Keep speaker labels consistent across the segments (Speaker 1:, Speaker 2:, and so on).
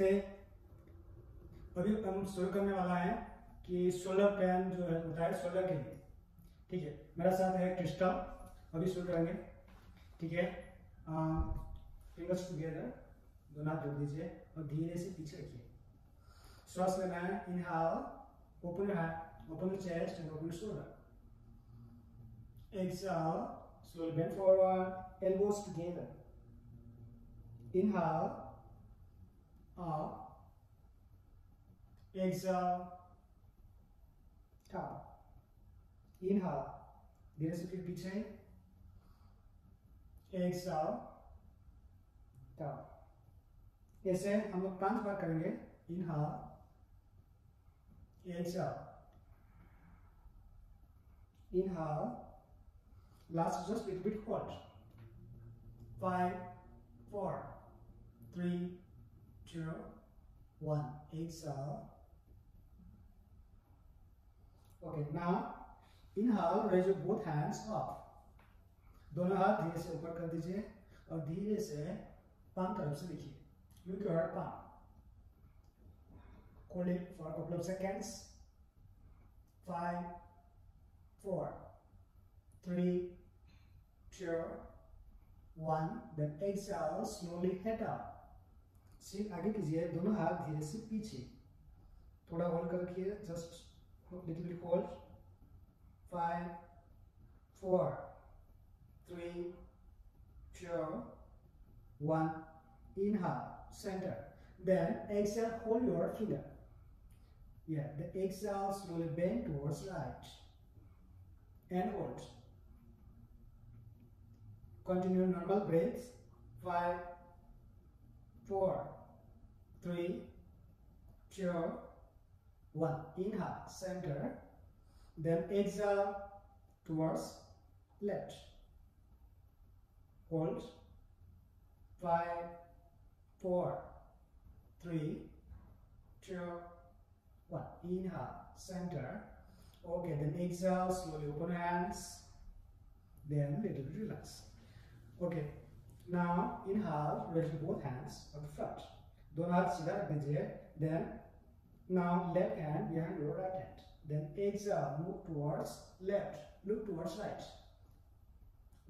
Speaker 1: नमस्ते। अभी हम शुरू करने वाला है कि सोलर पैन जो है होता है सोलर के लिए। ठीक है, मेरा साथ है क्रिस्टल अभी शुरू करेंगे। ठीक है फिंगर्स टुगेदर दोनों हाथ जोड़ दीजिए और धीरे से पीछे रखिए। श्वास लेना है inhale open heart open chest and open shoulder exhale, slowly bend forward, elbows together inhale of exhale inhale धीरे से फिर पीछे एक्सहल ऐसे हम लोग पाँच बार करेंगे inhale exhale inhale last just repeat what five four three two one exhale okay now inhale raise your both hands up दोनों हाथ धीरे से ऊपर कर दीजिए और धीरे से palm तरफ़ से लिखिए look your palm hold it for a couple of seconds five four three two one then exhale slowly head up सिर आगे कीजिए दोनों हाथ धीरे से पीछे थोड़ा होल्ड कर रखिए just little bit hold five four three to one inhale center then exhale hold your finger yeah the exhale slowly bend towards right and hold continue normal breaths five four three two one. Inhale center. Then exhale towards left. Hold. Five four three two one. Inhale center. Okay then exhale slowly open hands. Then little bit relax. Okay now inhale raise both hands on the front दोनों हाथ सीधा रख दीजिए then now left hand behind your right hand then exhale move towards left look towards right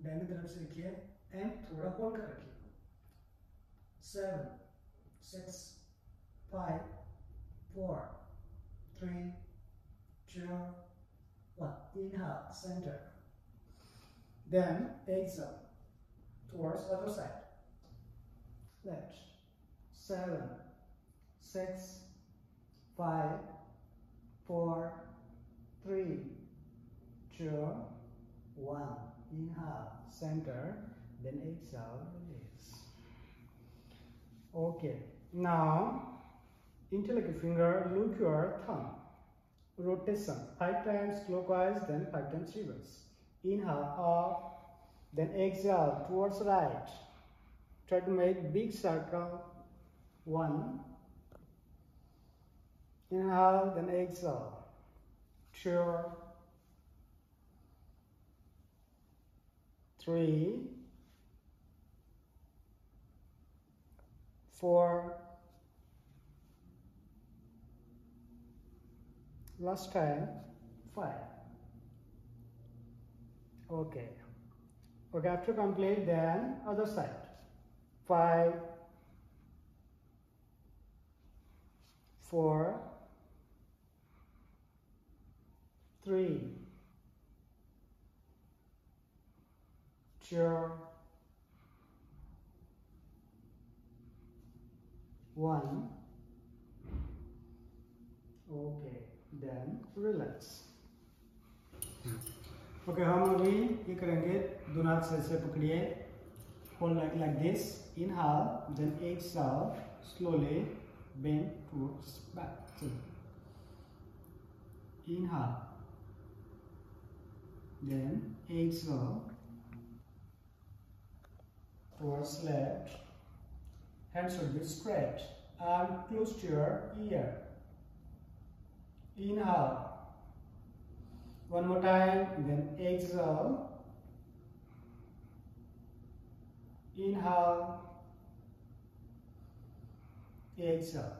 Speaker 1: दाहिनी तरफ से लिखिए and थोड़ा होल्ड कर रखिए seven six five four three two one inhale center then exhale towards other side left seven six five four three two one. Inhale center then exhale release. Okay now interlock your finger look your thumb. Rotation five times clockwise then five times reverse. Inhale up then exhale towards right. Try to make big circle one. Inhale then exhale. Two. Three. Four. Last time five. Okay. Okay after complete then other side. Five four three two one okay then relax okay हम अभी ये करेंगे दोनों हाथ से ऐसे पकड़िए hold like like this इनहाल then एक्सहाल bend towards back. Inhale. Then exhale towards left. Hands should be straight and close to your ear. Inhale. One more time, then exhale. Inhale exhale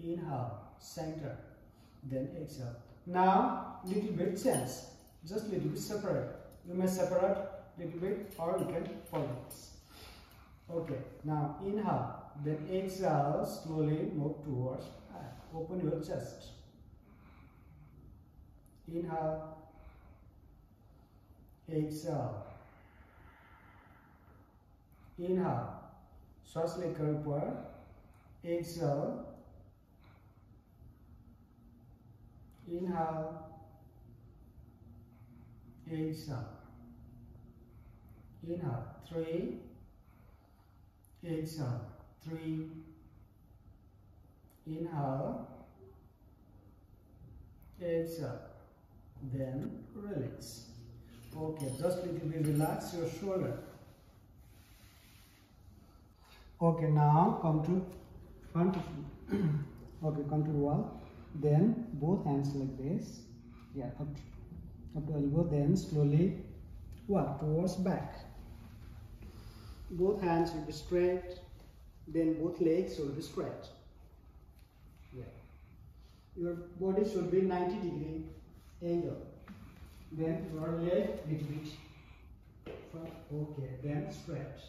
Speaker 1: inhale center. Then exhale now little bit change. Just little bit separate. You may separate little bit or you can follow this. Okay now inhale then exhale slowly move towards open your chest. Inhale. Exhale. Inhale શ્વાસ લેકર ઉપર exhale. Inhale. Exhale. Inhale. Three. Exhale. Three. Inhale. Exhale. Then release. Okay just little bit relax your shoulder okay now come to front okay come to the wall. Then both hands like this. Yeah up to, up to elbow then slowly walk towards back. Both hands will be straight then both legs will be straight. Yeah. Your body should be 90 degree angle. Then your leg little bit okay then straight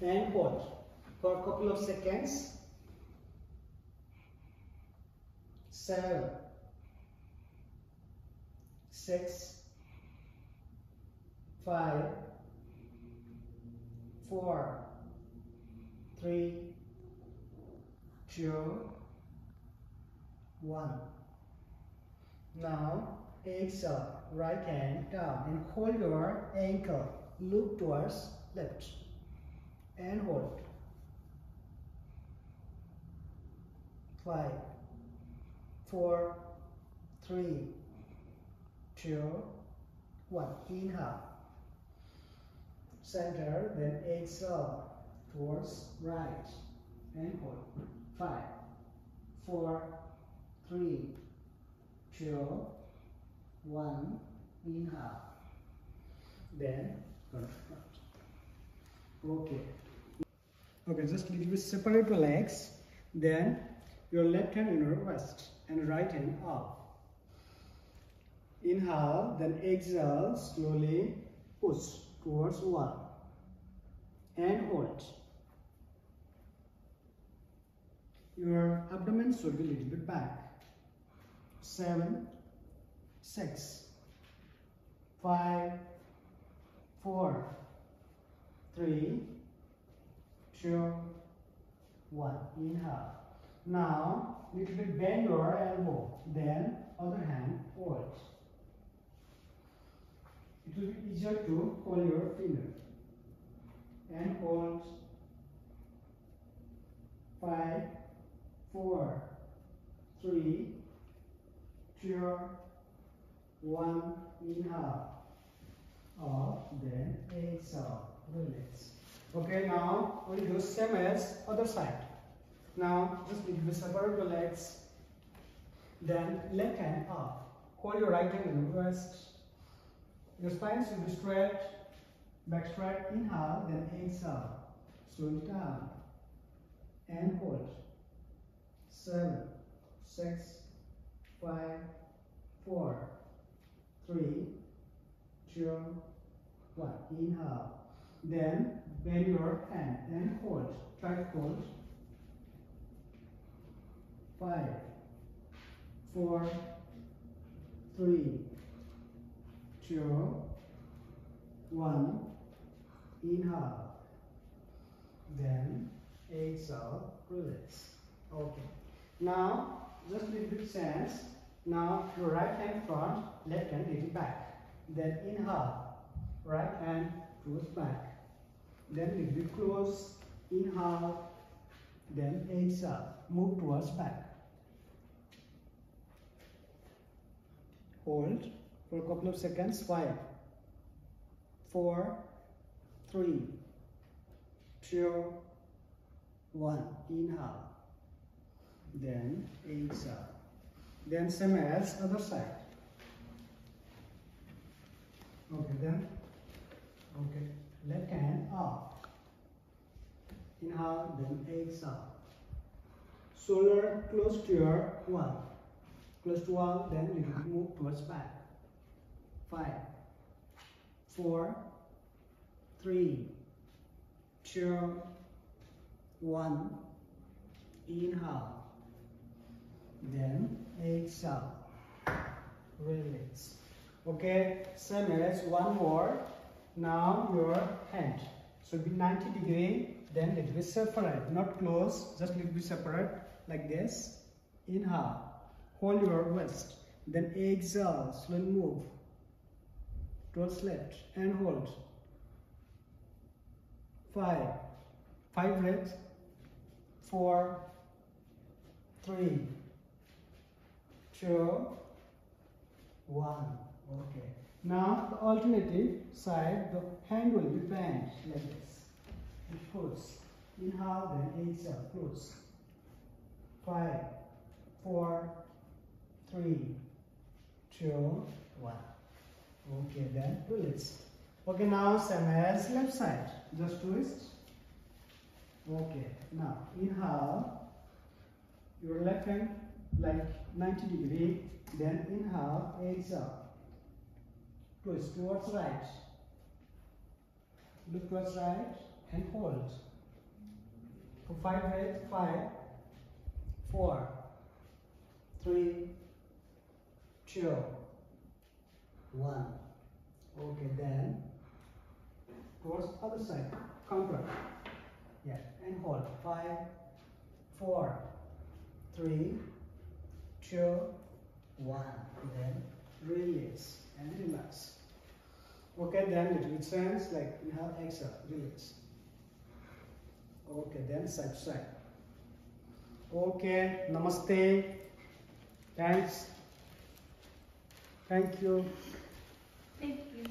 Speaker 1: and hold for a couple of seconds. Seven, six, five, four, three, two, one. Now exhale, right hand down and hold your ankle. Look towards left and hold. Five, four, three, two, one. Inhale. Center, then exhale towards right and hold. Five, four, three, two, one. Inhale. Then front. Okay. Okay, just little bit separate your legs. Then your left hand in your and right hand up. Inhale, then exhale, slowly push towards one and hold. Your abdomen should be a little bit back. Seven, six, five, four, three, two, one. Inhale. Now, little bit bend your elbow. Then, other hand, hold. It will be easier to hold your finger. And hold. Five, four, three, two, one. Inhale. Up, then exhale. Release. Okay, now we'll do same as other side. Now just little bit separate the legs. Then left hand up. Hold your right hand in wrist. Your spine should be straight. Back straight. Inhale, then exhale. Slow it down. And hold. Seven, six, five, four, three, two, one. Inhale. Then bend your hand and hold. Tight hold. Five, four, three, two, one. Inhale. Then exhale. Release. Okay. Now just a little bit sense. Now your right hand front, left hand little back. Then inhale. Right hand towards back. Then little bit close. Inhale. Then exhale. Move towards back. Hold for a couple of seconds. Five, four, three, two, one. Inhale. Then exhale. Then same as other side. Okay, then. Okay. left hand. Inhale, then exhale. Shoulder close to your wall. Close to wall, then you move towards back. Five, four, three, two, one. Inhale. Then exhale. Release. Okay, same as one more. Now your hand should be 90 degree, then little bit separate, not close, just little bit separate like this. Inhale, hold your waist, then exhale, slowly move towards left and hold. Five, five breaths, four, three, two, one. Okay. Now the alternative side, the hand will be bent like this. Close. Inhale, then exhale, close. Five, four, three, two, one. Okay, then release. Okay, now same as left side. Just twist. Okay, now inhale. Your left hand like 90 degree. Then inhale, exhale. Twist towards right. Look towards right and hold. For five breaths, five, four, three, two, one. Okay, then towards other side, counter. Yeah, and hold. Five, four, three, two, one. Then release and relax. Okay, then little bit sense like inhale, exhale, release. Okay, then subscribe. Okay, namaste. Thanks. Thank you.
Speaker 2: Thank you.